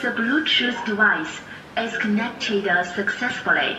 The Bluetooth device is connected successfully.